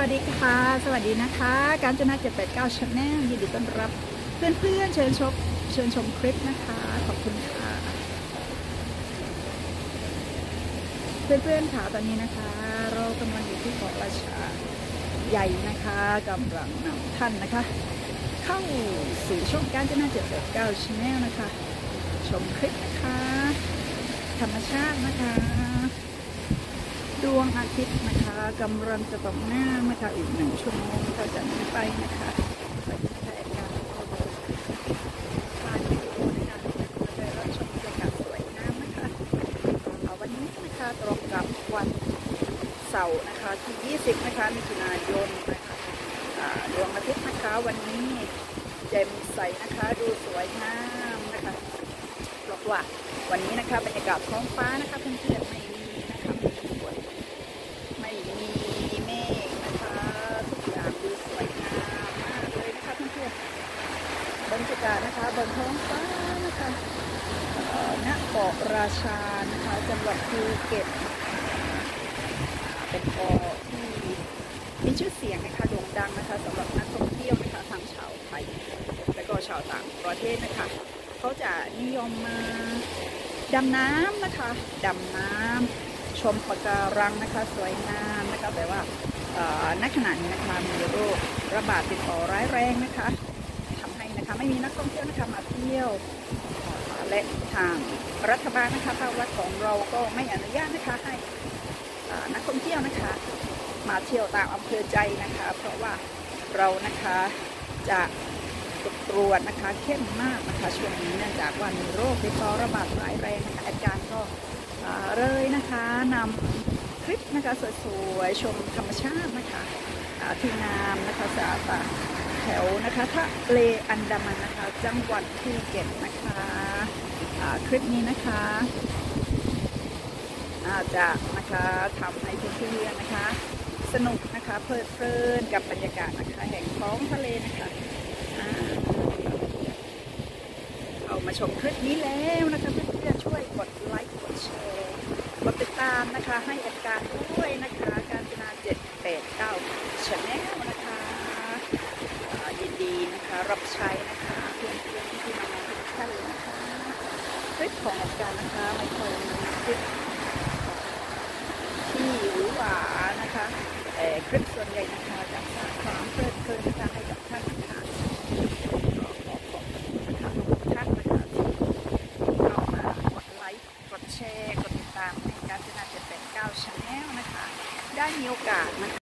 วัสดีค่ะ สวัสดีนะคะ การจนา789 Channel ยินดีต้อนรับ เพื่อนๆเชิญชมเชิญชมคลิปนะคะ ขอบคุณค่ะ เพื่อนๆค่ะตอนนี้นะคะ เรากำลังอยู่ที่เกาะราชาใหญ่นะคะกำลังนำท่านนะคะ เข้าสู่ช่องการจนา789 Channel นะคะ ชมคลิปนะคะ ธรรมชาตินะคะ ดวงอาทิตย์นะคะกำลังจะตกหน้านะคะอีกหนึ่งชั่วโมงก็จะนี้ไปนะคะไปแทนการเข้าดูผ่านวิดีโอในการได้รับชมบรรยากาศสวยงามนะคะวันนี้นะคะตรงกับวันเสาร์นะคะที่ 20 นะคะมิถุนายนนะคะดวงอาทิตย์นะคะวันนี้แจ่มใสนะคะดูสวยงามนะคะบอกว่าวันนี้นะคะบรรยากาศท้องฟ้านะคะเพื่อนๆไม่มีนะคะไม่มีฝน ไม่มีเมฆนะคะทุกอย่างดูสวยงามมากเลยนะคะเพื่อนๆบรรยา กาศนะคะบนท้องฟ้านะคะเอ่อณเกาะราชานะคะจังหวัดภูเก็ตเป็นเกาะที่มีชื่อเสียงนะคะโด่งดังนะคะสำหรับนักท่องเที่ยวนะคะทั้งชาวไทยและก็ชาวต่างประเทศนะคะเขาจะนิยมมาดำน้ำนะคะดำน้ำชมปะการังนะคะสวยงามนะคะแต่ว่าณขณะนี้นะคะมีโรคระบาดติดต่อร้ายแรงนะคะ นะคะ ไม่มีนักท่องเที่ยวนะคะมาเที่ยว และทางรัฐบาลนะคะภาครัฐของเราก็ไม่อนุญาตนะคะให้นักท่องเที่ยวนะคะ มาเที่ยวตามอำเภอใจนะคะ เพราะว่าเรานะคะจะตรวจนะคะเข้มมากนะคะช่วงนี้เนื่องจากว่ามีโรคติดต่อระบาดร้ายแรงนะคะอาจารย์ก็เลยนะคะนำคลิปนะคะสวยๆชมธรรมชาตินะคะที่งามนะคะสะอาดตา ถวนะคะทะเลอันดามันนะคะ จังหวัดภูเก็ตนะคะคลิปนี้นะคะอาจจะนะคะทำให้เพื่อนๆนะคะ สนุกนะคะเพลิดเพลินกับบรรยากาศนะคะแห่งท้องทะเลนะคะเอามาชมคลิปนี้แล้วนะคะเพื่อนๆช่วยกดไลค์กดแชร์กดติดตามนะคะให้อาการด้วยนะคะ การจนา789 Channel นะคะอ่ายินดีนะคะ รับใช้นะคะเพื่อนๆที่มาทุกท่านนะคะคลิปของอาจารย์นะคะไม่ค่อยมีคลิปที่หรือหวานะคะแต่คลิปส่วนใหญ่นะคะจะสร้างความเพลิดเพลินนะคะให้กับท่านนะคะก็ขอขอบคุณนะคะทุกท่านนะคะที่เข้ามากดไลค์กดแชร์กดติดตามในการจนา789 Channel นะคะ ได้มีโอกาสนะคะ